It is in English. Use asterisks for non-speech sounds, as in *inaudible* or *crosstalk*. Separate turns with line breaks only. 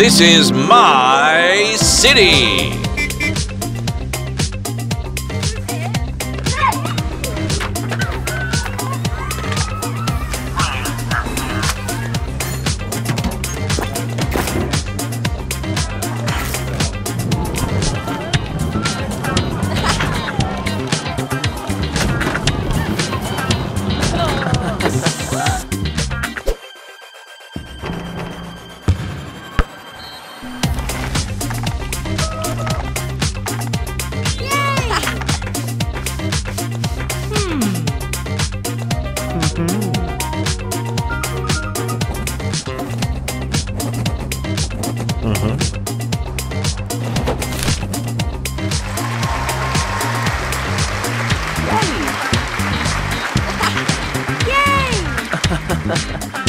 This is my city.
Mm-hmm. Yay! *laughs*